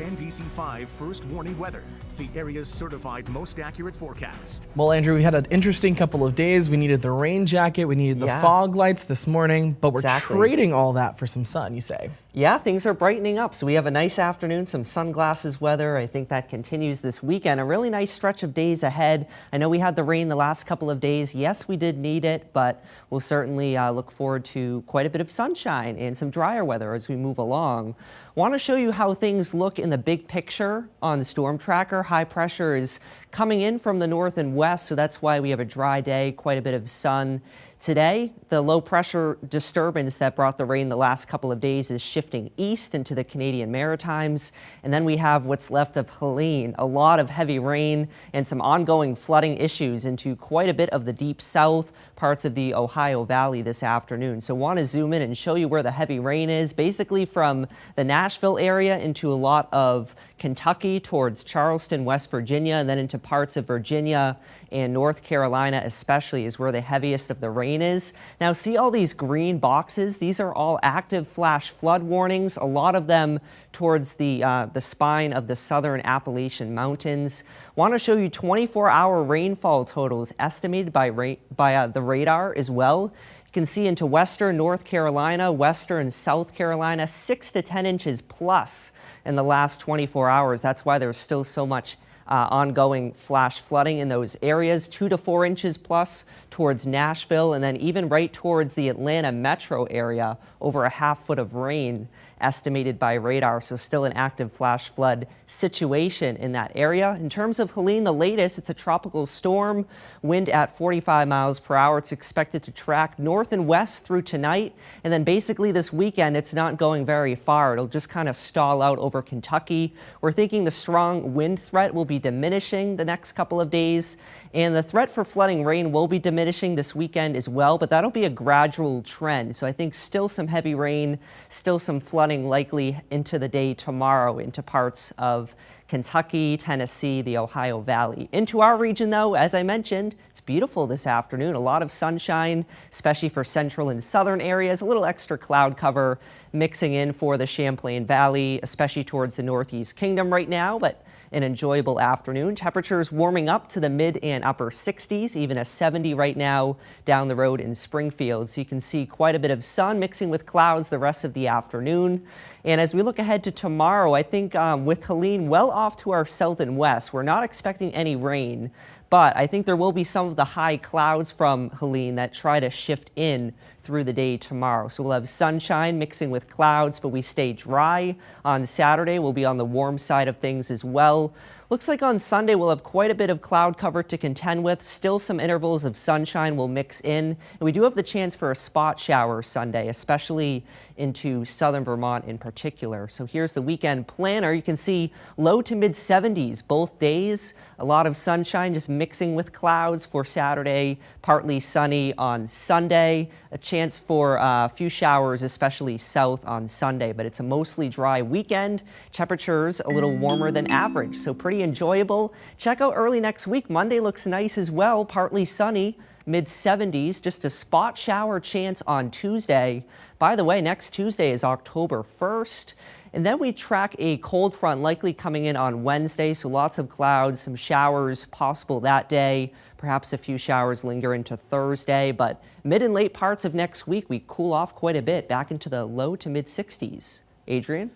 NBC5 First Warning Weather, the area's certified most accurate forecast. Well, Andrew, we had an interesting couple of days. We needed the rain jacket, we needed the Yeah. fog lights this morning, but we're Exactly. trading all that for some sun, you say. Yeah, things are brightening up. So we have a nice afternoon, some sunglasses weather. I think that continues this weekend. A really nice stretch of days ahead. I know we had the rain the last couple of days. Yes, we did need it, but we'll certainly uh, look forward to quite a bit of sunshine and some drier weather as we move along. Want to show you how things look in the big picture on the Storm Tracker. High pressure is coming in from the north and west, so that's why we have a dry day, quite a bit of sun. Today, the low pressure disturbance that brought the rain the last couple of days is shifting east into the Canadian Maritimes. And then we have what's left of Helene, a lot of heavy rain and some ongoing flooding issues into quite a bit of the deep south, parts of the Ohio Valley this afternoon. So want to zoom in and show you where the heavy rain is, basically from the Nashville area into a lot of Kentucky towards Charleston, West Virginia, and then into parts of Virginia and North Carolina especially is where the heaviest of the rain is. Now see all these green boxes? These are all active flash flood warnings, a lot of them towards the, uh, the spine of the southern Appalachian Mountains. Want to show you 24-hour rainfall totals estimated by, ra- by uh, the radar as well. You can see into western North Carolina, western South Carolina, 6 to 10 inches plus in the last 24 hours. That's why there's still so much uh, ongoing flash flooding in those areas, two to four inches plus towards Nashville, and then even right towards the Atlanta metro area, over a half foot of rain estimated by radar. So still an active flash flood situation in that area. In terms of Helene, the latest, it's a tropical storm, wind at 45 miles per hour. It's expected to track north and west through tonight, and then basically this weekend, it's not going very far. It'll just kind of stall out over Kentucky. We're thinking the strong wind threat will be diminishing the next couple of days, and the threat for flooding rain will be diminishing this weekend as well, but that'll be a gradual trend. So I think still some heavy rain, still some flooding likely into the day tomorrow into parts of Kentucky, Tennessee, the Ohio Valley. Into our region, though, as I mentioned, it's beautiful this afternoon. A lot of sunshine, especially for central and southern areas. A little extra cloud cover mixing in for the Champlain Valley, especially towards the Northeast Kingdom right now, but an enjoyable afternoon. Temperatures warming up to the mid and upper 60s, even a 70 right now down the road in Springfield. So you can see quite a bit of sun mixing with clouds the rest of the afternoon. And as we look ahead to tomorrow, I think um, with Helene well off to our south and west, we're not expecting any rain, but I think there will be some of the high clouds from Helene that try to shift in through the day tomorrow. So we'll have sunshine mixing with clouds, but we stay dry. On Saturday, we'll be on the warm side of things as well well Looks like on Sunday we'll have quite a bit of cloud cover to contend with. Still some intervals of sunshine will mix in. And we do have the chance for a spot shower Sunday, especially into southern Vermont in particular. So here's the weekend planner. You can see low to mid 70s both days. A lot of sunshine just mixing with clouds for Saturday, partly sunny on Sunday. A chance for uh, a few showers, especially south on Sunday, but it's a mostly dry weekend. Temperatures a little warmer than average, so enjoyable. Check out early next week. Monday looks nice as well, partly sunny mid 70s, just a spot shower chance on Tuesday. By the way, next Tuesday is October 1st. And then we track a cold front likely coming in on Wednesday, so lots of clouds, some showers possible that day. Perhaps a few showers linger into Thursday, but mid and late parts of next week, we cool off quite a bit back into the low to mid 60s. Adrian?